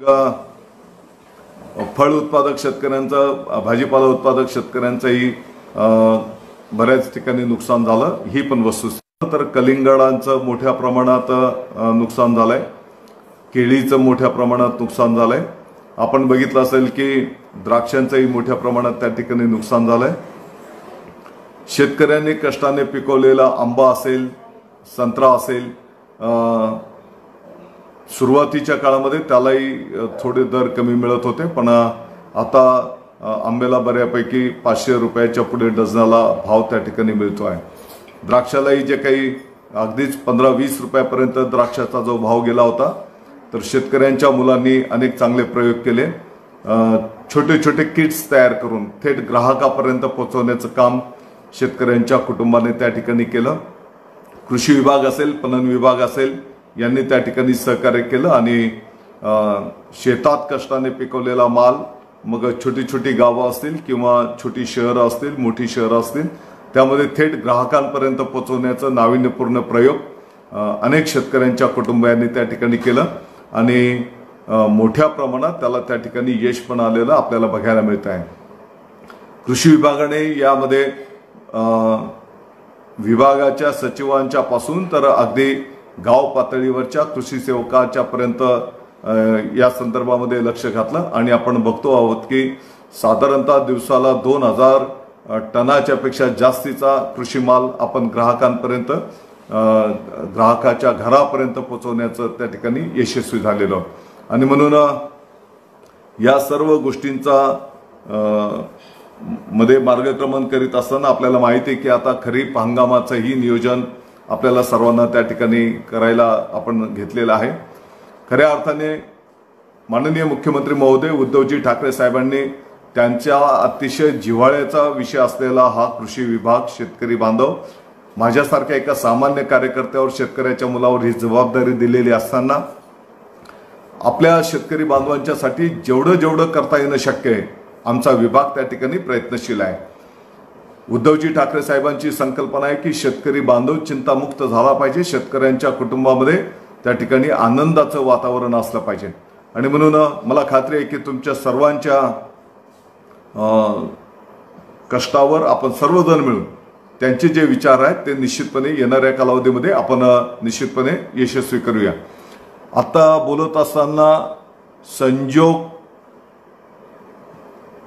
मग फळ उत्पादक शेतकऱ्यांचं भाजीपाला उत्पादक शेतकऱ्यांचंही बऱ्याच ठिकाणी नुकसान झालं. ही पण वस्तू तर कलिंगडांचं मोठ्या प्रमाणात नुकसान झालंय. केळीचं मोठ्या प्रमाणात नुकसान झालंय. आपण बघितलं असेल की द्राक्षांचंही मोठ्या प्रमाणात त्या ठिकाणी नुकसान झालंय. शेतकऱ्यांनी कष्टाने पिकवलेला आंबा असेल संत्रा असेल सुरुवातीच्या काळामध्ये त्यालाही थोडे दर कमी मिळत होते पण आता आंब्याला बऱ्यापैकी पाचशे रुपयाच्या पुढे डझनाला भाव त्या ठिकाणी मिळतो आहे. द्राक्षालाही जे काही अगदीच पंधरा वीस रुपयापर्यंत द्राक्षाचा जो भाव गेला होता तर शेतकऱ्यांच्या मुलांनी अनेक चांगले प्रयोग केले. छोटे छोटे किट्स तयार करून थेट ग्राहकापर्यंत पोहोचवण्याचं काम शेतकऱ्यांच्या कुटुंबाने त्या ठिकाणी केलं. कृषी विभाग असेल पणन विभाग असेल यांनी त्या ठिकाणी सहकार्य केलं आणि शेतात कष्टाने पिकवलेला माल मग छोटी छोटी गावं असतील किंवा छोटी शहरं असतील मोठी शहरं असतील त्यामध्ये थेट ग्राहकांपर्यंत पोहोचवण्याचं नाविन्यपूर्ण प्रयोग अनेक शेतकऱ्यांच्या कुटुंबियांनी त्या ठिकाणी केलं आणि मोठ्या प्रमाणात त्याला त्या ठिकाणी यश पण आलेलं आपल्याला बघायला मिळत आहे. कृषी विभागाने यामध्ये विभागाच्या सचिवांच्या पासून तर अगदी गाव पातळीवरच्या कृषी सेवकाच्या पर्यंत या संदर्भामध्ये लक्ष घातलं. आणि आपण बघतो आहोत की साधारणतः दिवसाला दोन हजार टनाच्यापेक्षा जास्तीचा कृषी माल आपण ग्राहकांपर्यंत ग्राहकाच्या घरापर्यंत पोहोचवण्याचं त्या ठिकाणी यशस्वी झालेलं. आणि म्हणून या सर्व गोष्टींचा मध्ये मार्गक्रमण करीत असताना आपल्याला माहिती आहे की आता खरीप हंगामाचंही नियोजन आपल्याला सर्वांना त्या ठिकाणी करायला आपण घेतलेलं आहे. खऱ्या अर्थाने माननीय मुख्यमंत्री महोदय उद्धवजी ठाकरे साहेबांनी त्यांच्या अतिशय जिव्हाळ्याचा विषय असलेला हा कृषी विभाग शेतकरी बांधव माझ्यासारख्या एका सामान्य कार्यकर्त्यावर शेतकऱ्याच्या मुलावर ही जबाबदारी दिलेली असताना आपल्या शेतकरी बांधवांच्यासाठी जेवढं जेवढं करता येणं शक्य आहे आमचा विभाग त्या ठिकाणी प्रयत्नशील आहे. उद्धवजी ठाकरे साहेबांची संकल्पना आहे की शेतकरी बांधव चिंतामुक्त झाला पाहिजे. शेतकऱ्यांच्या कुटुंबामध्ये त्या ठिकाणी आनंदाचं वातावरण असलं पाहिजे. आणि म्हणून मला खात्री आहे की तुमच्या सर्वांच्या कष्टावर आपण सर्वजण मिळून त्यांचे जे विचार आहेत ते निश्चितपणे येणाऱ्या कालावधीमध्ये आपण निश्चितपणे यशस्वी करूया. आता बोलत असताना संजोग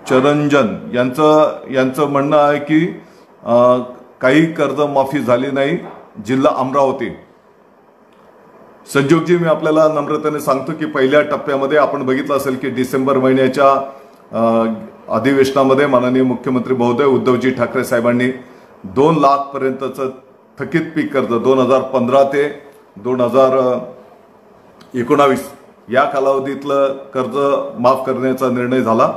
चरंजन. यांचं यांचं म्हणणं आहे की काही कर्जमाफी झाली नाही जिल्हा अमरावती. संजोगजी मी आपल्याला नम्रतेने सांगतो की पहिल्या टप्प्यामध्ये आपण बघितलं असेल की डिसेंबर महिन्याच्या अधिवेशनामध्ये माननीय मुख्यमंत्री महोदय उद्धवजी ठाकरे साहेबांनी दोन लाखपर्यंतचं थकीत पीक कर्ज दोन हजार पंधरा ते दोन हजार एकोणावीस या कालावधीतलं कर्ज माफ करण्याचा निर्णय झाला.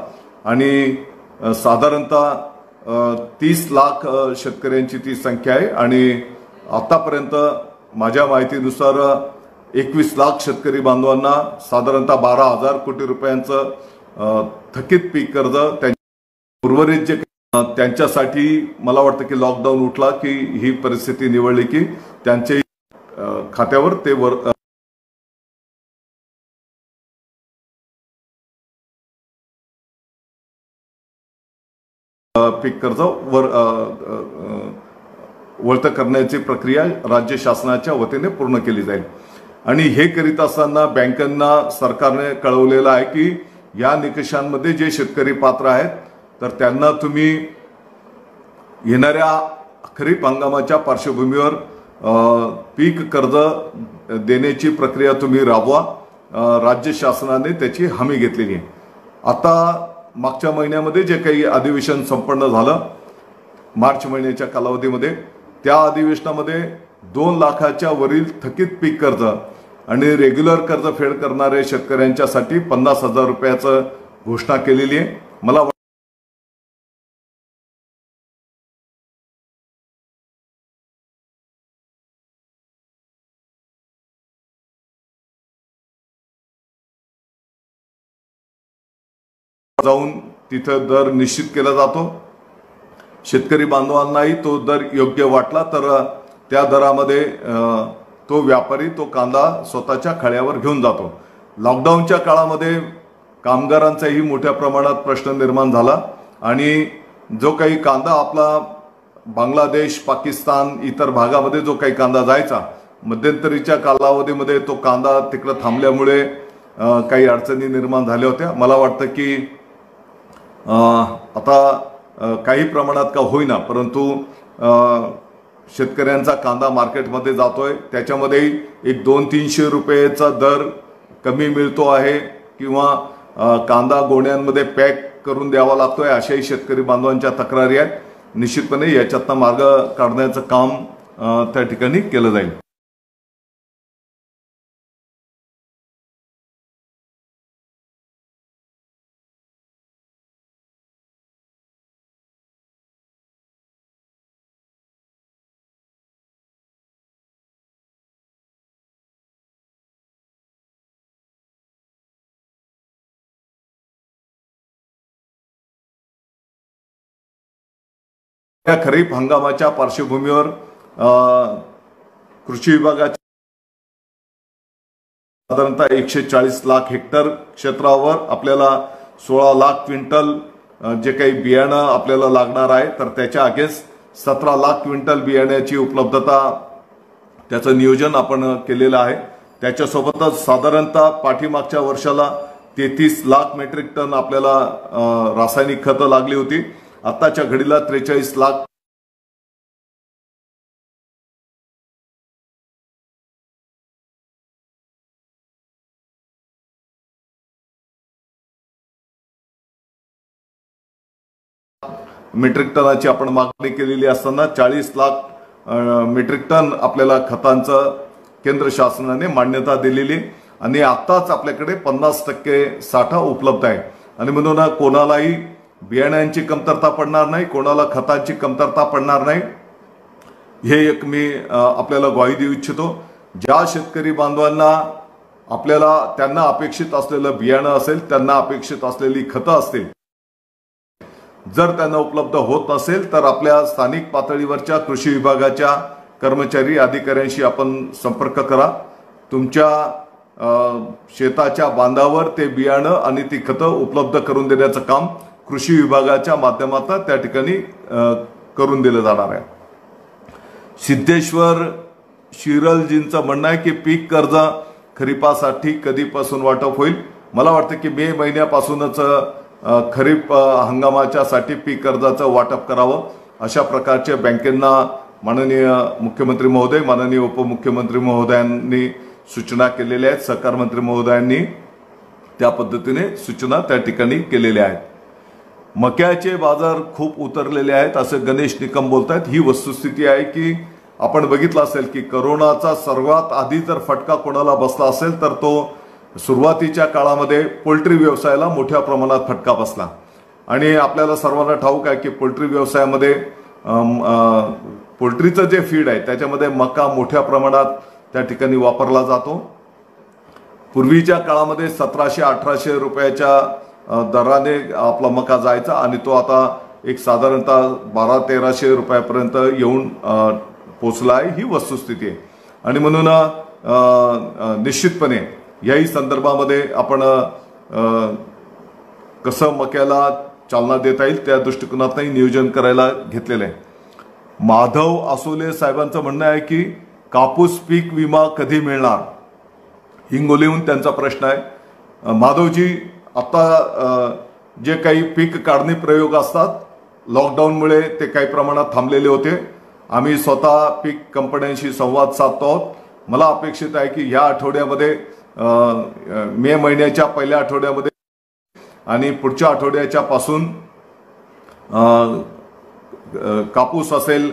आणि साधारणतः तीस लाख शेतकऱ्यांची ती संख्या आहे. आणि आतापर्यंत माझ्या माहितीनुसार एकवीस लाख शेतकरी बांधवांना साधारणतः बारा हजार कोटी रुपयांचं थकीत पीक कर्ज त्यांच्या उर्वरित जे त्यांच्यासाठी मला वाटतं की लॉकडाऊन उठला की ही परिस्थिती निवडली की त्यांचे खात्यावर ते वर पीक कर्ज वर वळतं करण्याची प्रक्रिया राज्य शासनाच्या वतीने पूर्ण केली जाईल. आणि हे करीत असताना बँकांना सरकारने कळवलेलं आहे की या निकषांमध्ये जे शेतकरी पात्र आहेत तर त्यांना तुम्ही येणाऱ्या खरीप हंगामाच्या पार्श्वभूमीवर पीक कर्ज देण्याची प्रक्रिया तुम्ही राबवा. राज्य शासनाने त्याची हमी घेतलेली आहे. आता मागच्या महिन्यामध्ये जे काही अधिवेशन संपन्न झालं मार्च महिन्याच्या कालावधीमध्ये त्या अधिवेशनामध्ये दोन लाखाच्या वरील थकीत पीक कर्ज आणि रेग्युलर कर्ज फेड करणाऱ्या शेतकऱ्यांच्यासाठी पन्नास हजार रुपयाचं घोषणा केलेली आहे. मला जाऊन तिथं दर निश्चित केला जातो. शेतकरी बांधवांनाही तो दर योग्य वाटला तर त्या दरामध्ये तो व्यापारी तो कांदा स्वतःच्या खळ्यावर घेऊन जातो. लॉकडाऊनच्या काळामध्ये कामगारांचाही मोठ्या प्रमाणात प्रश्न निर्माण झाला आणि जो काही कांदा आपला बांगलादेश पाकिस्तान इतर भागामध्ये जो काही कांदा जायचा मध्यंतरीच्या कालावधीमध्ये तो कांदा तिकडं थांबल्यामुळे काही अडचणी निर्माण झाल्या होत्या. मला वाटतं की आता काही प्रमाणात का होईना परंतु शेतकऱ्यांचा कांदा मार्केटमध्ये जातो आहे त्याच्यामध्ये एक दोन तीनशे रुपयेचा दर कमी मिळतो आहे किंवा कांदा गोण्यांमध्ये पॅक करून द्यावा लागतोय अशाही शेतकरी बांधवांच्या तक्रारी आहेत. निश्चितपणे याच्यातनं मार्ग काढण्याचं काम त्या ठिकाणी केलं जाईल. या खरीप हंगामाच्या पार्श्वभूमीवर कृषी विभागाच्या साधारणतः एकशे चाळीस लाख हेक्टर क्षेत्रावर आपल्याला सोळा लाख क्विंटल जे काही बियाणं आपल्याला लागणार आहे तर त्याच्या अगेन्स्ट सतरा लाख क्विंटल बियाण्याची उपलब्धता त्याचं नियोजन आपण केलेलं आहे. त्याच्यासोबतच साधारणतः पाठीमागच्या वर्षाला तेहतीस लाख मेट्रिक टन आपल्याला रासायनिक खतं लागली होती. आताच्या घडीला त्रेचाळीस लाख मेट्रिक टनाची आपण मागणी केलेली असताना चाळीस लाख मेट्रिक टन आपल्याला खतांचं केंद्र शासनाने मान्यता दिलेली आणि आत्ताच आपल्याकडे पन्नास टक्के साठा उपलब्ध आहे. आणि म्हणून कोणालाही बियाण्यांची कमतरता पडणार नाही कोणाला खतांची कमतरता पडणार नाही. हे एक मी आपल्याला ग्वाही देऊ इच्छितो. ज्या शेतकरी बांधवांना आपल्याला त्यांना अपेक्षित असलेलं बियाणं असेल त्यांना अपेक्षित असलेली खतं असतील जर त्यांना उपलब्ध होत नसेल तर आपल्या स्थानिक पातळीवरच्या कृषी विभागाच्या कर्मचारी अधिकाऱ्यांशी आपण संपर्क करा. तुमच्या शेताच्या बांधावर ते बियाणं आणि ती खतं उपलब्ध करून देण्याचं काम कृषी विभागाच्या माध्यमातून त्या ठिकाणी करून दिलं जाणार आहे. सिद्धेश्वर शिरलजींचं म्हणणं आहे की पीक कर्ज खरीपासाठी कधीपासून वाटप होईल? मला वाटतं की मे महिन्यापासूनच खरीप हंगामाच्या साठी पीक कर्जाचं वाटप करावं. अशा प्रकारचे बँकेंना माननीय मुख्यमंत्री महोदय माननीय उपमुख्यमंत्री महोदयांनी सूचना केलेल्या आहेत. सहकार मंत्री महोदयांनी त्या पद्धतीने सूचना त्या ठिकाणी केलेल्या आहेत. मक्याचे बाजार खूप उतरलेले आहेत असं गणेश निकम बोलतायत. ही वस्तुस्थिती आहे की आपण बघितलं असेल की करोनाचा सर्वात आधी जर फटका कोणाला बसला असेल तर तो सुरुवातीच्या काळामध्ये पोल्ट्री व्यवसायाला मोठ्या प्रमाणात फटका बसला. आणि आपल्याला सर्वांना ठाऊक आहे की पोल्ट्री व्यवसायामध्ये पोल्ट्रीचं जे फीड आहे त्याच्यामध्ये मका मोठ्या प्रमाणात त्या ठिकाणी वापरला जातो. पूर्वीच्या काळामध्ये सतराशे अठराशे रुपयाच्या दराने आपला मका जायचा आणि तो आता एक साधारणतः बारा तेराशे रुपयापर्यंत येऊन पोचला आहे. ही वस्तुस्थिती आहे. आणि म्हणून निश्चितपणे याही संदर्भामध्ये आपण कसं मक्याला चालना देता येईल त्या दृष्टिकोनातही नियोजन करायला घेतलेलं आहे. माधव आसोले साहेबांचं म्हणणं आहे की कापूस पीक विमा कधी मिळणार? हिंगोलीहून त्यांचा प्रश्न आहे. माधवजी आता जे काही पीक काढणी प्रयोग असतात लॉकडाऊनमुळे ते काही प्रमाणात थांबलेले होते. आम्ही स्वतः पीक कंपन्यांशी संवाद साधतो आहोत. मला अपेक्षित आहे की ह्या आठवड्यामध्ये मे महिन्याच्या पहिल्या आठवड्यामध्ये आणि पुढच्या आठवड्याच्या पासून कापूस असेल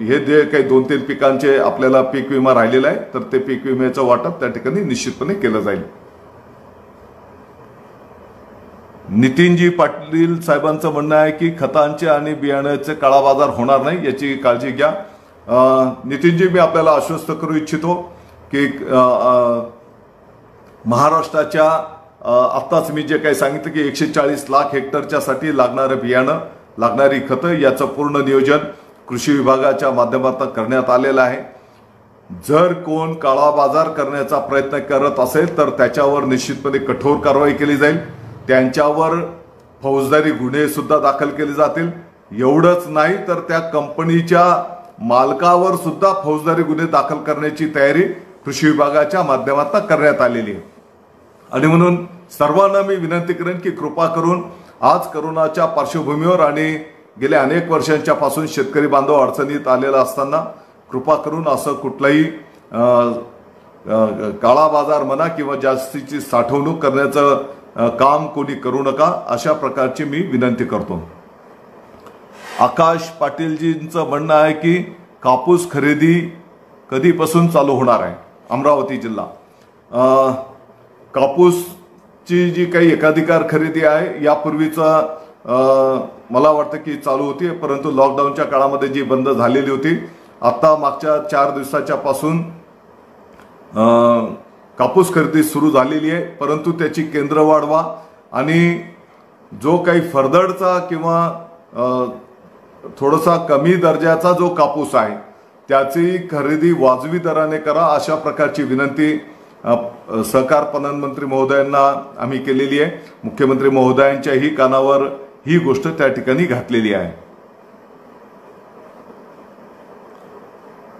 हे जे काही दोन तीन पिकांचे आपल्याला पीक विमा राहिलेला आहे तर ते पीक विम्याचं वाटप त्या ठिकाणी निश्चितपणे केलं जाईल. नितीनजी पाटील साहेबांचं म्हणणं आहे की खतांचे आणि बियाण्याचे काळाबाजार होणार नाही याची काळजी घ्या. नितीनजी मी आपल्याला आश्वस्त करू इच्छितो की महाराष्ट्राच्या आत्ताच मी जे काही सांगितलं की एकशे चाळीस लाख हेक्टरच्यासाठी लागणारं बियाणं लागणारी खतं याचं पूर्ण नियोजन कृषी विभागाच्या माध्यमातून करण्यात आलेलं आहे. जर कोण काळा बाजार करण्याचा प्रयत्न करत असेल तर त्याच्यावर निश्चितपणे कठोर कारवाई केली जाईल. त्यांच्यावर फौजदारी गुन्हेसुद्धा दाखल केले जातील. एवढंच नाही तर त्या कंपनीच्या मालकावर सुद्धा फौजदारी गुन्हे दाखल करण्याची तयारी कृषी विभागाच्या माध्यमातून करण्यात आलेली आहे. आणि म्हणून सर्वांना मी विनंती करेन की कृपा करून आज करोनाच्या पार्श्वभूमीवर आणि गेल्या अनेक वर्षांच्या पासून शेतकरी बांधव अडचणीत आलेला असताना कृपा करून असं कुठलाही काळा बाजार म्हणा किंवा जास्तीची साठवणूक करण्याचं काम कोणी करू नका अशा प्रकारची मी विनंती करतो. आकाश पाटीलजींचं म्हणणं आहे की कापूस खरेदी कधीपासून चालू होणार आहे? अमरावती जिल्हा. कापूसची जी काही एकाधिकार खरेदी आहे यापूर्वीचा मला वाटतं की चालू होती परंतु लॉकडाऊनच्या काळामध्ये जी बंद झालेली होती आत्ता मागच्या चार दिवसाच्या पासून कापूस खरेदी सुरू झालेली आहे परंतु त्याची केंद्र वाढवा आणि जो काही फरदडचा किंवा थोडासा कमी दर्जाचा जो कापूस आहे त्याची खरेदी वाजवी दराने करा अशा प्रकारची विनंती सहकार पणन मंत्री महोदयांना आम्ही केलेली आहे. मुख्यमंत्री महोदयांच्याही कानावर ही गोष्ट त्या ठिकाणी घातलेली आहे.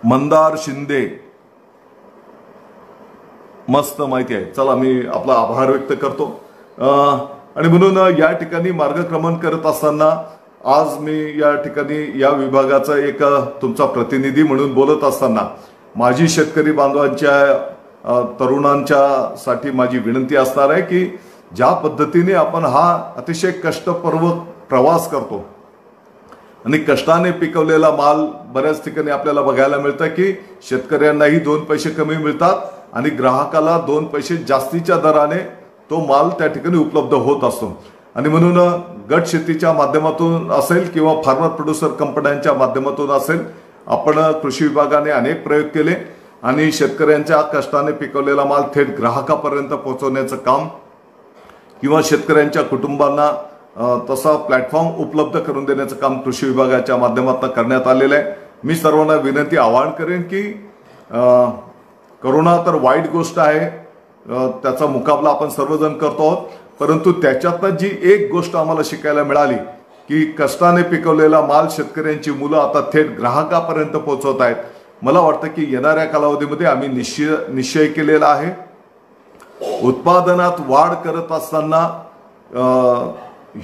मंदार शिंदे मस्त माहिती आहे. चला मी आपला आभार व्यक्त करतो. आणि म्हणून या ठिकाणी मार्गक्रमण करत असताना आज मी या ठिकाणी या विभागाचा एक तुमचा प्रतिनिधी म्हणून बोलत असताना माझी शेतकरी बांधवांच्या तरुणांच्या साठी माझी विनंती असणार आहे की ज्या पद्धतीने आपण हा अतिशय कष्टपर्व प्रवास करतो आणि कष्टाने पिकवलेला माल बऱ्याच ठिकाणी आपल्याला बघायला मिळतं की शेतकऱ्यांनाही दोन पैसे कमी मिळतात आणि ग्राहकाला दोन पैसे जास्तीच्या दराने तो माल त्या ठिकाणी उपलब्ध होत असतो. आणि म्हणून गट शेतीच्या माध्यमातून असेल किंवा फार्मर प्रोड्युसर कंपन्यांच्या माध्यमातून असेल आपण कृषी विभागाने अनेक प्रयोग केले आणि शेतकऱ्यांच्या कष्टाने पिकवलेला माल थेट ग्राहकापर्यंत पोहोचवण्याचं काम किंवा शेतकऱ्यांच्या कुटुंबांना तसा प्लॅटफॉर्म उपलब्ध करून देण्याचं काम कृषी विभागाच्या माध्यमातून करण्यात आलेलं आहे. मी सर्वांना विनंती आवाहन करेन की करोना तर वाईट गोष्ट आहे. त्याचा मुकाबला आपण सर्वजण करतो आहोत. परंतु त्याच्यातनं जी एक गोष्ट आम्हाला शिकायला मिळाली की कष्टाने पिकवलेला माल शेतकऱ्यांची मुलं आता थेट ग्राहकापर्यंत पोहोचवत आहेत. मला वाटतं की येणाऱ्या कालावधीमध्ये आम्ही निश्चय निश्चय केलेला आहे. उत्पादनात वाढ करत असताना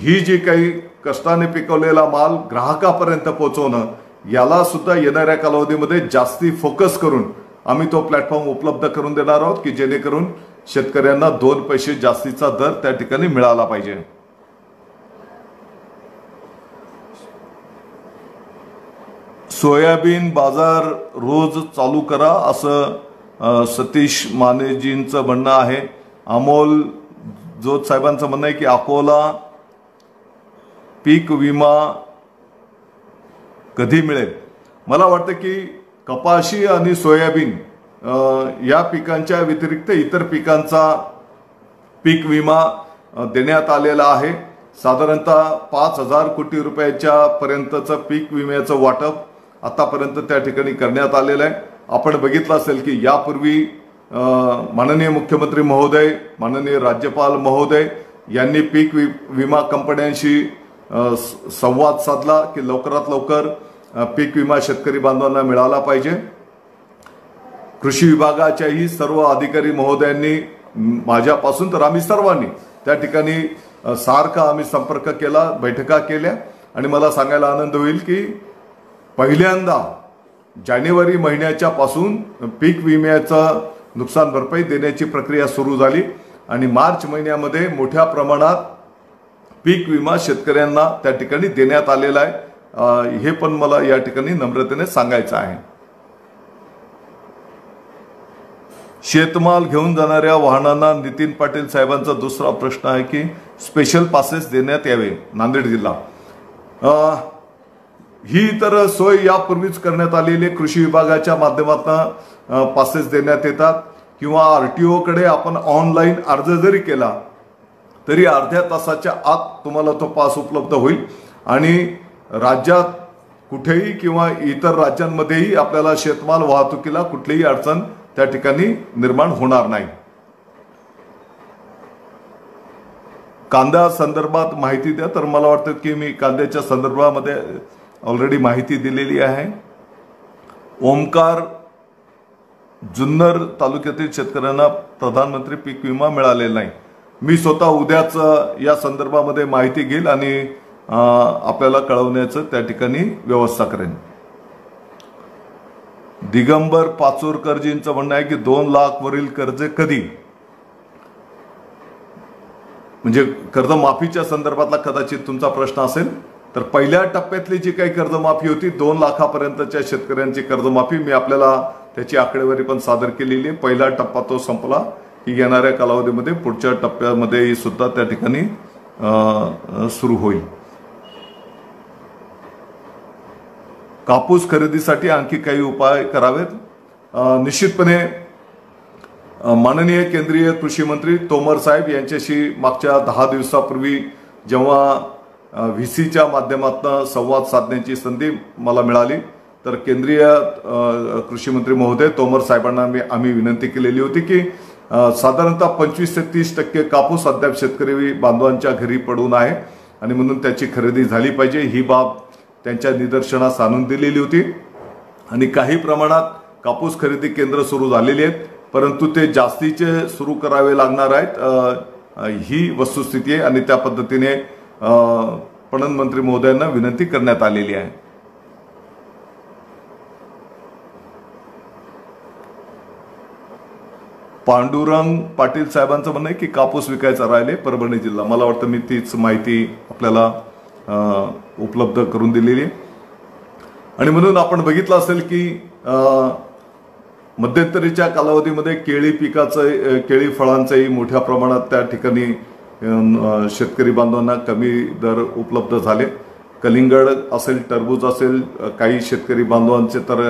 ही जी काही कष्टाने पिकवलेला माल ग्राहकापर्यंत पोहोचवणं याला सुद्धा येणाऱ्या कालावधीमध्ये जास्ती फोकस करून आम्ही तो प्लॅटफॉर्म उपलब्ध करून देणार आहोत की जेणेकरून शेतकऱ्यांना दोन पैसे जास्तीचा दर त्या ठिकाणी मिळाला पाहिजे. सोयाबीन बाजार रोज चालू करा असं सतीश मानेजींचं म्हणणं आहे. अमोल जोत साहेबांचं म्हणणं आहे की अकोला पीक विमा कधी मिळेल? मला वाटतं की कपाशी आणि सोयाबीन या पिकांच्या व्यतिरिक्त इतर पिकांचा पीक विमा देण्यात आलेला आहे. साधारणतः पाच हजार कोटी रुपयाच्या पर्यंतचं पीक विम्याचं वाटप आतापर्यंत त्या ठिकाणी करण्यात आलेलं आहे. आपण बघितलं असेल की यापूर्वी माननीय मुख्यमंत्री महोदय माननीय राज्यपाल महोदय यांनी पीक वि विमा कंपन्यांशी संवाद साधला की लवकरात लवकर पीक विमा शेतकरी बांधवांना मिळाला पाहिजे. कृषी विभागाच्याही सर्व अधिकारी महोदयांनी माझ्यापासून तर आम्ही सर्वांनी त्या ठिकाणी सारखा आम्ही संपर्क केला बैठका केल्या. आणि मला सांगायला आनंद होईल की पहिल्यांदा जानेवारी महिन्याच्या पासून पीक विम्याचं नुकसान भरपाई देण्याची प्रक्रिया सुरू झाली. आणि मार्च महिन्यामध्ये मोठ्या प्रमाणात पीक विमा शेतकऱ्यांना त्या ठिकाणी देण्यात आलेला आहे. हे पण मला या ठिकाणी नम्रतेने सांगायचं आहे. शेतमाल घेऊन जाणाऱ्या वाहनांना नितीन पाटील साहेबांचा दुसरा प्रश्न आहे की स्पेशल पासेस देण्यात यावे नांदेड जिल्हा. ही तर सोय यापूर्वीच करण्यात आलेली कृषी विभागाच्या माध्यमातून पासेस देण्यात येतात. किंवा आर टी ओकडे आपण ऑनलाईन अर्ज जरी केला तरी अर्ध्या तासाच्या आत तुम्हाला तो पास उपलब्ध होईल. आणि राज्यात कुठेही किंवा इतर राज्यांमध्येही आपल्याला शेतमाल वाहतुकीला कुठलीही अडचण त्या ठिकाणी निर्माण होणार नाही. कांद्या संदर्भात माहिती द्या तर मला वाटतं की मी कांद्याच्या संदर्भामध्ये ऑलरेडी माहिती दिलेली आहे. ओमकार जुन्नर तालुक्यातील शेतकऱ्यांना प्रधानमंत्री पीक विमा मिळालेला नाही. मी स्वतः उद्याच या संदर्भामध्ये माहिती घेईल आणि आपल्याला कळवण्याचं त्या ठिकाणी व्यवस्था करेन. दिगंबर पाचोरकरजींचं म्हणणं आहे की दोन लाख वरील कर्ज कधी? म्हणजे कर्जमाफीच्या संदर्भातला कदाचित तुमचा प्रश्न असेल तर पहिल्या टप्प्यातली जी काही कर्जमाफी होती दोन लाखापर्यंतच्या शेतकऱ्यांची कर्जमाफी मी आपल्याला त्याची आकडेवारी पण सादर केलेली आहे. पहिला टप्पा तो संपला की येणाऱ्या कालावधीमध्ये पुढच्या टप्प्यामध्ये सुद्धा त्या ठिकाणी सुरू होईल. कापूस खरेदीसाठी आणखी काही उपाय करावेत? निश्चितपणे माननीय केंद्रीय कृषी मंत्री तोमर साहेब यांच्याशी मागच्या दहा दिवसापूर्वी जेव्हा व्ही सीच्या माध्यमातून संवाद साधण्याची संधी मला मिळाली तर केंद्रीय कृषी मंत्री महोदय तोमर साहेबांना मी आम्ही विनंती केलेली होती की साधारणतः पंचवीस ते तीस टक्के कापूस अद्याप शेतकरी बांधवांच्या घरी पडून आहे आणि म्हणून त्याची खरेदी झाली पाहिजे. ही बाब त्यांच्या निदर्शनास आणून दिलेली होती. आणि काही प्रमाणात कापूस खरेदी केंद्र सुरू झालेली आहेत. परंतु ते जास्तीचे सुरू करावे लागणार आहेत. ही वस्तुस्थिती आहे आणि त्या पद्धतीने पणन मंत्री महोदयांना विनंती करण्यात आलेली आहे. पांडुरंग पाटील साहेबांचं म्हणणं आहे की कापूस विकायचा राहिले परभणी जिल्हा. मला वाटतं मी तीच माहिती आपल्याला उपलब्ध करून दिलेली आणि म्हणून आपण बघितलं असेल की मध्यंतरीच्या कालावधीमध्ये केळी पिकाचं केळी फळांचंही मोठ्या प्रमाणात त्या ठिकाणी शेतकरी बांधवांना कमी दर उपलब्ध झाले. कलिंगड असेल टरबूज असेल काही शेतकरी बांधवांचे तर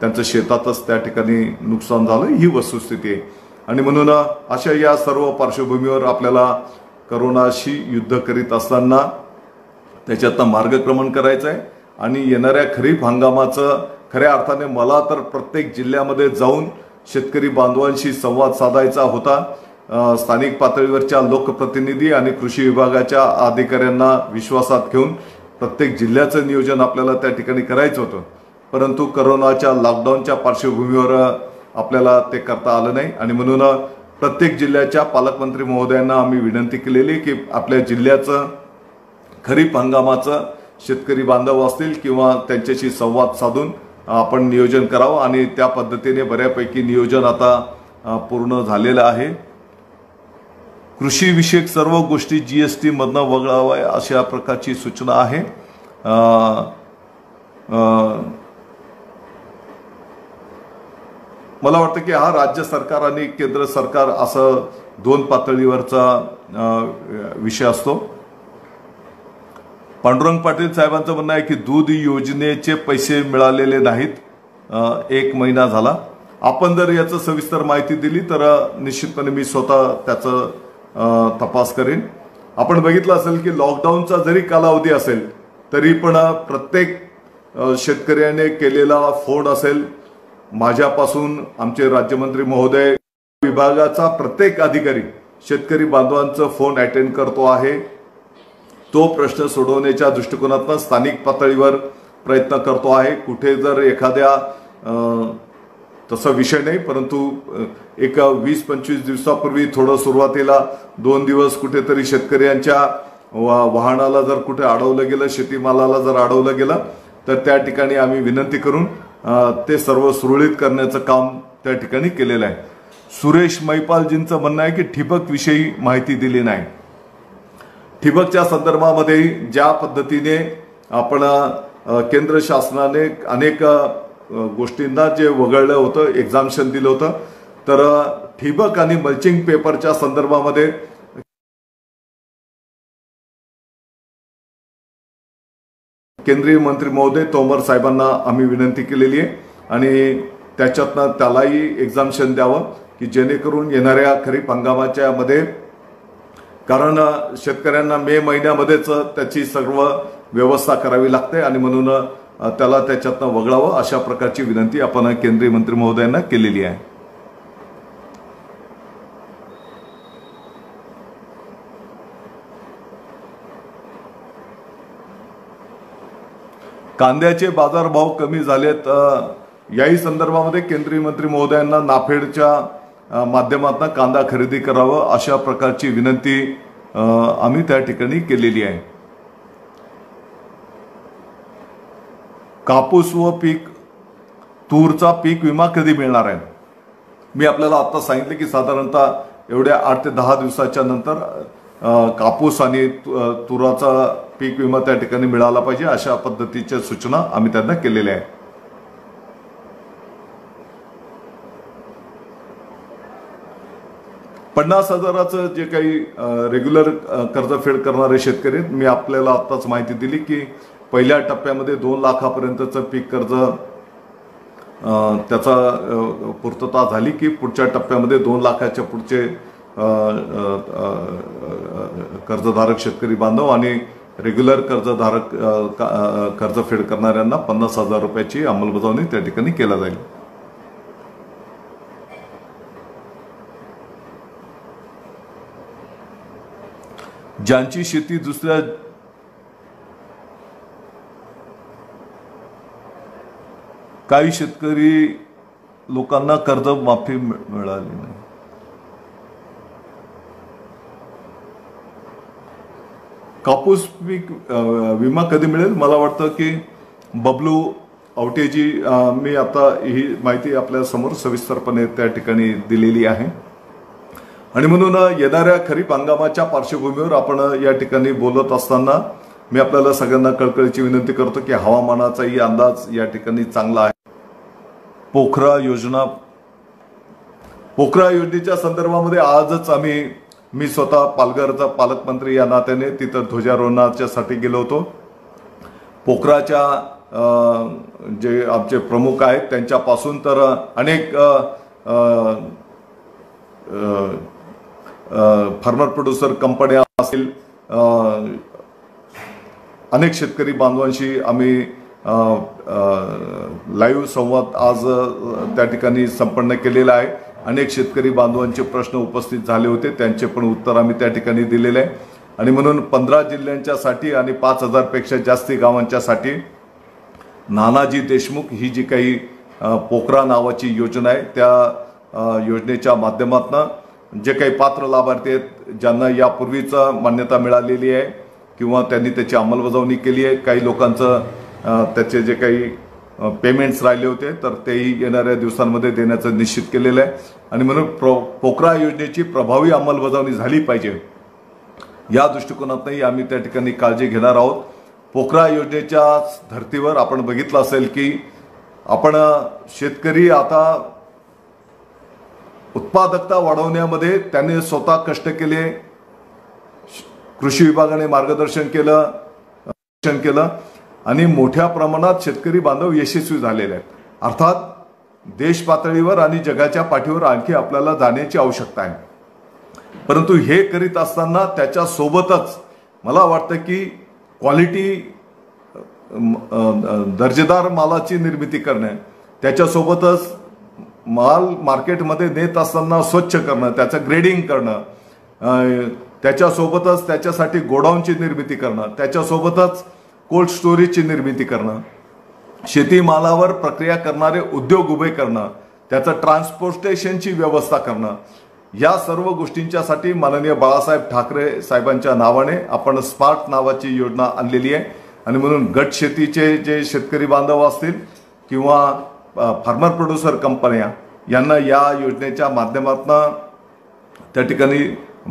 त्यांचं शेतातच त्या ठिकाणी नुकसान झालं ही वस्तुस्थिती आहे. आणि म्हणून अशा या सर्व पार्श्वभूमीवर आपल्याला करोनाशी युद्ध करीत असताना त्याच्यातनं मार्गक्रमण करायचं आहे आणि येणाऱ्या खरीप हंगामाचं खऱ्या अर्थाने मला तर प्रत्येक जिल्ह्यामध्ये जाऊन शेतकरी बांधवांशी संवाद साधायचा होता. स्थानिक पातळीवरच्या लोकप्रतिनिधी आणि कृषी विभागाच्या अधिकाऱ्यांना विश्वासात घेऊन प्रत्येक जिल्ह्याचं नियोजन आपल्याला त्या ठिकाणी करायचं होतं. परंतु करोनाच्या लॉकडाऊनच्या पार्श्वभूमीवर आपल्याला ते करता आलं नाही. आणि म्हणून प्रत्येक जिल्ह्याच्या पालकमंत्री महोदयांना आम्ही विनंती केलेली की आपल्या जिल्ह्याचं खरीप हंगामाचं शेतकरी बांधव असतील किंवा त्यांच्याशी संवाद साधून आपण नियोजन करावं आणि त्या पद्धतीने बऱ्यापैकी नियोजन आता पूर्ण झालेलं आहे. कृषीविषयक सर्व गोष्टी जी एस टीमधनं वगळाव्या अशा प्रकारची सूचना आहे. मला वाटतं की हा राज्य सरकार आणि केंद्र सरकार असं दोन पातळीवरचा विषय असतो. पांडुरंग पाटील साहेबांचं म्हणणं आहे की दूध योजनेचे पैसे मिळालेले नाहीत. एक महिना झाला. आपण जर याचं सविस्तर माहिती दिली तर निश्चितपणे मी स्वतः त्याचं तपास करेन. आपण बघितलं असेल की लॉकडाऊनचा जरी कालावधी असेल तरी पण प्रत्येक शेतकऱ्याने केलेला फोन असेल. माझ्यापासून आमचे राज्यमंत्री महोदय विभागाचा प्रत्येक अधिकारी शेतकरी बांधवांचं फोन अटेंड करतो आहे. तो प्रश्न सोडवण्याच्या दृष्टिकोनातून स्थानिक पातळीवर प्रयत्न करतो आहे. कुठे जर एखाद्या तसा विषय नाही परंतु एक वीस पंचवीस दिवसापूर्वी थोडं सुरुवातीला दोन दिवस कुठेतरी शेतकऱ्यांच्या वा- वाहनाला जर कुठे अडवलं गेलं शेतीमालाला जर अडवलं गेलं तर त्या ठिकाणी आम्ही विनंती करून ते सर्व सुरळीत करण्याचं काम त्या ठिकाणी केलेलं आहे. सुरेश मैपालजींचं म्हणणं आहे की ठिबक विषयी माहिती दिली नाही. ठिबकच्या संदर्भामध्ये ज्या पद्धतीने आपण केंद्र शासनाने अनेक गोष्टींना जे वगळलं होतं एक्झाम्शन दिलं होतं तर ठिबक आणि मल्चिंग पेपरच्या संदर्भामध्ये केंद्रीय मंत्री महोदय तोमर साहेबांना आम्ही विनंती केलेली आहे आणि त्याच्यातनं त्यालाही एक्झाम्शन द्यावं की जेणेकरून येणाऱ्या खरीप हंगामाच्या मध्ये कारण शेतकऱ्यांना मे महिन्यामध्येच त्याची सर्व व्यवस्था करावी लागते आणि म्हणून त्याला त्याच्यातनं वगळावं अशा प्रकारची विनंती आपण केंद्रीय मंत्री महोदयांना केलेली आहे. कांद्याचे बाजारभाव कमी झालेत याही संदर्भामध्ये केंद्रीय मंत्री महोदयांना नाफेडच्या माध्यमातून कांदा खरेदी करावं अशा प्रकारची विनंती आम्ही त्या ठिकाणी केलेली आहे. कापूस व पीक तूरचा पीक विमा कधी मिळणार आहे? मी आपल्याला आता सांगितलं की साधारणतः एवढ्या आठ ते दहा दिवसाच्या नंतर कापूस आणि तुराचा पीक विमा त्या ठिकाणी मिळाला पाहिजे अशा पद्धतीच्या सूचना आम्ही त्यांना केलेल्या आहेत. पन्नास हजाराचं जे काही रेग्युलर कर्जफेड करणारे शेतकरी मी आपल्याला आत्ताच माहिती दिली की पहिल्या टप्प्यामध्ये दोन लाखापर्यंतचं पीक कर्ज त्याचा पूर्तता झाली की पुढच्या टप्प्यामध्ये दोन लाखाच्या पुढचे कर्जधारक शेतकरी बांधव आणि रेग्युलर कर्जधारक कर्जफेड करणाऱ्यांना पन्नास हजार रुपयाची अंमलबजावणी त्या ठिकाणी केला जाईल. ज्यांची शेती दुसऱ्या काही शेतकरी लोकांना कर्ज माफी मिळाली नाही. कापूस पीक विमा कधी मिळेल? मला वाटतं की बबलू आवटेजी मी आता ही माहिती आपल्यासमोर सविस्तरपणे त्या ठिकाणी दिलेली आहे. आणि म्हणून येणाऱ्या खरीप हंगामाच्या पार्श्वभूमीवर आपण या ठिकाणी बोलत असताना मी आपल्याला सगळ्यांना कळकळीची विनंती करतो की हवामानाचाही अंदाज या ठिकाणी चांगला आहे. पोखरा योजना पोखरा योजनेच्या संदर्भामध्ये आजच आम्ही मी स्वतः पालघरचा पालकमंत्री या नात्याने तिथं ध्वजारोहणाच्यासाठी गेलो होतो. पोखराच्या जे आमचे प्रमुख आहेत त्यांच्यापासून तर अनेक फार्मर प्रोड्युसर कंपन्या असतील अनेक शेतकरी बांधवांशी आम्ही लाईव्ह संवाद आज त्या ठिकाणी संपन्न केलेला आहे. अनेक शेतकरी बांधवांचे प्रश्न उपस्थित झाले होते त्यांचे पण उत्तर आम्ही त्या ठिकाणी दिलेले आहे. आणि म्हणून पंधरा जिल्ह्यांच्यासाठी आणि पाच हजारपेक्षा जास्ती गावांच्यासाठी नानाजी देशमुख ही जी काही पोकरा नावाची योजना आहे त्या योजनेच्या माध्यमातून जे काही पात्र लाभार्थी आहेत ज्यांना यापूर्वीच मान्यता मिळालेली आहे किंवा त्यांनी त्याची अंमलबजावणी केली आहे काही लोकांचं त्याचे जे काही पेमेंट्स राहिले होते तर तेही येणाऱ्या दिवसांमध्ये देण्याचं निश्चित केलेलं आहे. आणि म्हणून प्रो पोखरा योजनेची प्रभावी अंमलबजावणी झाली पाहिजे. या दृष्टिकोनातही आम्ही त्या ठिकाणी काळजी घेणार आहोत. पोखरा योजनेच्या धर्तीवर आपण बघितलं असेल की आपण शेतकरी आता उत्पादकता वाढवण्यामध्ये त्यांनी स्वतः कष्ट केले. कृषी विभागाने मार्गदर्शन केलं रक्षण केलं आणि मोठ्या प्रमाणात शेतकरी बांधव यशस्वी झालेले आहेत. अर्थात देश पातळीवर आणि जगाच्या पाठीवर आणखी आपल्याला जाण्याची आवश्यकता आहे. परंतु हे करीत असताना त्याच्यासोबतच मला वाटतं की क्वालिटी दर्जेदार मालाची निर्मिती करणे त्याच्यासोबतच माल मार्केटमध्ये नेत असताना स्वच्छ करणं त्याचं ग्रेडिंग करणं त्याच्यासोबतच त्याच्यासाठी गोडाऊनची निर्मिती करणं त्याच्यासोबतच कोल्ड स्टोरेजची निर्मिती करणं शेतीमालावर प्रक्रिया करणारे उद्योग उभे करणं त्याचं ट्रान्सपोर्टेशनची व्यवस्था करणं या सर्व गोष्टींच्यासाठी माननीय बाळासाहेब ठाकरे साहेबांच्या नावाने आपण स्मार्ट नावाची योजना आणलेली आहे. आणि म्हणून गट शेतीचे जे शेतकरी बांधव असतील किंवा फार्मर प्रोड्युसर कंपन्या यांना या योजनेच्या माध्यमातून त्या ठिकाणी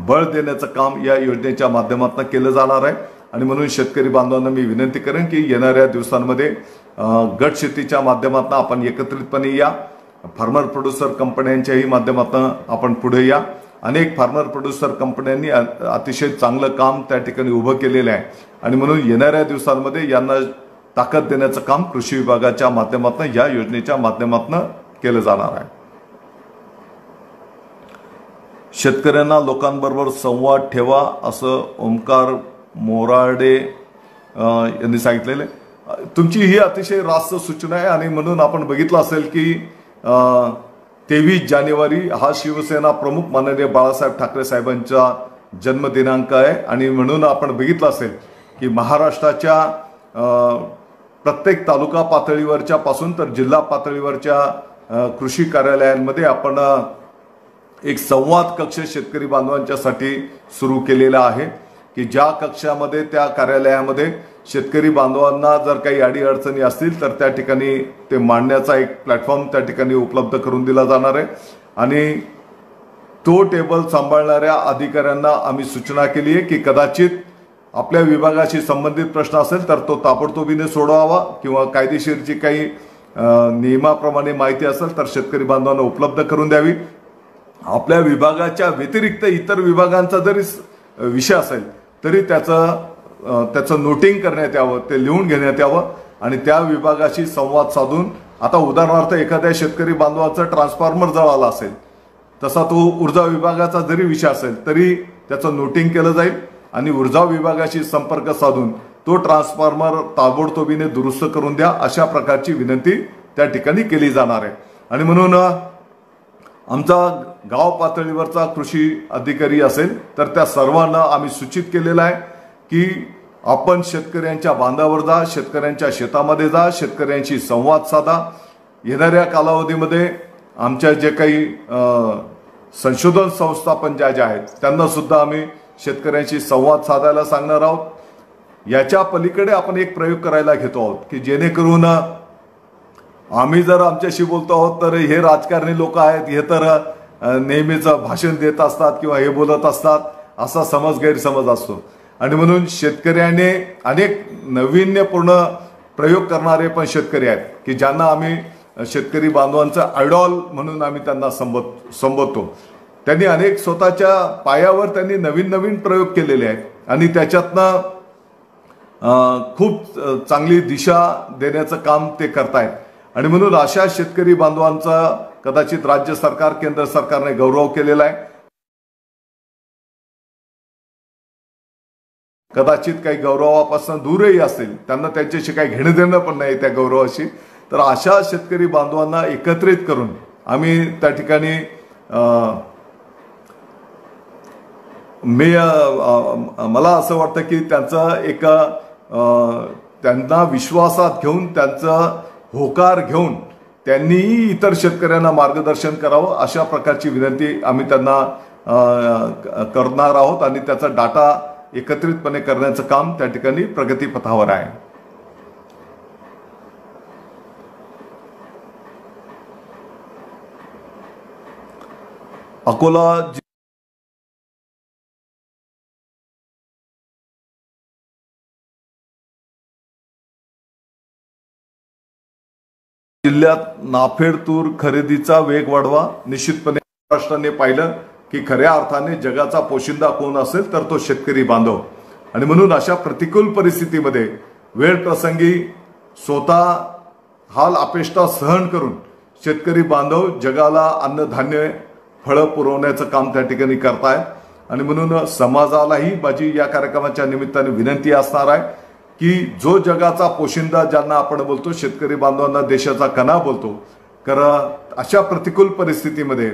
बळ देण्याचं काम या योजनेच्या माध्यमातून केलं जाणार आहे. आणि म्हणून शेतकरी बांधवांना मी विनंती करेन की येणाऱ्या दिवसांमध्ये गट शेतीच्या माध्यमातून आपण एकत्रितपणे या. फार्मर प्रोड्युसर कंपन्यांच्याही माध्यमातून आपण पुढे या. अनेक फार्मर प्रोड्युसर कंपन्यांनी अतिशय चांगलं काम त्या ठिकाणी उभं केलेलं आहे. आणि म्हणून येणाऱ्या दिवसांमध्ये यांना ताकद देण्याचं काम कृषी विभागाच्या माध्यमातून या योजनेच्या माध्यमातून केलं जाणार आहे. शेतकऱ्यांना लोकांबरोबर संवाद ठेवा असं ओंकार मोराडे यांनी सांगितलेले तुमची ही अतिशय रास्त सूचना आहे आणि म्हणून आपण बघितलं असेल की तेवीस जानेवारी हा शिवसेना प्रमुख माननीय बाळासाहेब ठाकरे साहेबांचा जन्मदिनांक आहे. आणि म्हणून आपण बघितलं असेल की महाराष्ट्राच्या प्रत्येक तालुका पातळीवरच्या पासून तर जिल्हा पातळीवरच्या कृषी कार्यालयांमध्ये आपण एक संवाद कक्ष शेतकरी बांधवांच्यासाठी सुरू केलेला आहे की ज्या कक्षामध्ये त्या कार्यालयामध्ये शेतकरी बांधवांना जर काही अडीअडचणी असतील तर त्या ठिकाणी ते मांडण्याचा एक प्लॅटफॉर्म त्या ठिकाणी उपलब्ध करून दिला जाणार आहे. आणि तो टेबल सांभाळणाऱ्या अधिकाऱ्यांना आम्ही सूचना केली आहे की कदाचित आपल्या विभागाशी संबंधित प्रश्न असेल तर तो ताबडतोबीने सोडवावा किंवा कायदेशीरची काही नियमाप्रमाणे माहिती असेल तर शेतकरी बांधवांना उपलब्ध करून द्यावी. आपल्या विभागाच्या व्यतिरिक्त इतर विभागांचा जरी विषय असेल तरी त्याचं त्याचं नोटिंग करण्यात यावं ते लिहून घेण्यात यावं आणि त्या विभागाशी संवाद साधून आता उदाहरणार्थ एखाद्या शेतकरी बांधवाचा ट्रान्सफॉर्मर जळाला असेल तसा तो ऊर्जा विभागाचा जरी विषय असेल तरी त्याचं नोटिंग केलं जाईल. आणि ऊर्जा विभागाशी संपर्क साधून तो ट्रान्सफॉर्मर ताबडतोबीने दुरुस्त करून द्या अशा प्रकारची विनंती त्या ठिकाणी केली जाणार आहे. आणि म्हणून आमचा गाव पातळीवरचा कृषी अधिकारी असेल तर त्या सर्वांना आम्ही सूचित केलेलं आहे की आपण शेतकऱ्यांच्या बांधावर जा शेतकऱ्यांच्या शेतामध्ये जा शेतकऱ्यांशी संवाद साधा. येणाऱ्या कालावधीमध्ये आमच्या जे काही संशोधन संस्था पण ज्या ज्या आहेत त्यांना सुद्धा आम्ही शेतकऱ्यांशी संवाद साधायला सांगणार आहोत. याच्या पलीकडे आपण एक प्रयोग करायला घेतो आहोत की जेणेकरून आम्ही जर आमच्याशी बोलतो आहोत तर हे राजकारणी लोक आहेत हे तर नेहमीच भाषण देत असतात किंवा हे बोलत असतात असा समज गैरसमज असतो. आणि म्हणून शेतकऱ्याने अनेक नाविन्यपूर्ण प्रयोग करणारे पण शेतकरी आहेत की ज्यांना आम्ही शेतकरी बांधवांचं आयडॉल म्हणून आम्ही त्यांना संबोध संबोधतो. त्यांनी अनेक स्वतःच्या पायावर त्यांनी नवीन नवीन प्रयोग केलेले आहेत. आणि त्याच्यातनं खूप चांगली दिशा देण्याचं काम ते करतायत. आणि म्हणून अशा शेतकरी बांधवांचा कदाचित राज्य सरकार केंद्र सरकारने गौरव केलेला आहे. कदाचित काही गौरवापासून दूरही असेल. त्यांना त्यांच्याशी काही घेणं देणं पण नाही त्या गौरवाशी. तर अशा शेतकरी बांधवांना एकत्रित करून आम्ही त्या ठिकाणी मी मला असं वाटतं की त्यांचा एक त्यांना विश्वासात घेऊन त्यांचं होकार घेऊन त्यांनीही इतर शेतकऱ्यांना मार्गदर्शन करावं अशा प्रकारची विनंती आम्ही त्यांना करणार आहोत आणि त्याचा डाटा एकत्रितपणे करण्याचं काम त्या ठिकाणी प्रगतीपथावर आहे. अकोला जिल्ह्यात नाफेड तूर खरेदीचा वेग वाढवा. निश्चितपणे महाराष्ट्राने पाहिलं की खऱ्या अर्थाने जगाचा पोशिंदा कोण असेल तर तो शेतकरी बांधव. आणि म्हणून अशा प्रतिकूल परिस्थितीमध्ये वेळ प्रसंगी स्वतः हाल अपेष्टा सहन करून शेतकरी बांधव जगाला अन्नधान्य फळं पुरवण्याचं काम त्या ठिकाणी करताय आणि म्हणून समाजालाही माझी या कार्यक्रमाच्या निमित्ताने विनंती असणार आहे. की जो जगाचा पोशिंदा ज्यांना आपण बोलतो शेतकरी बांधवांना देशाचा कणा बोलतो कारण अशा प्रतिकूल परिस्थितीमध्ये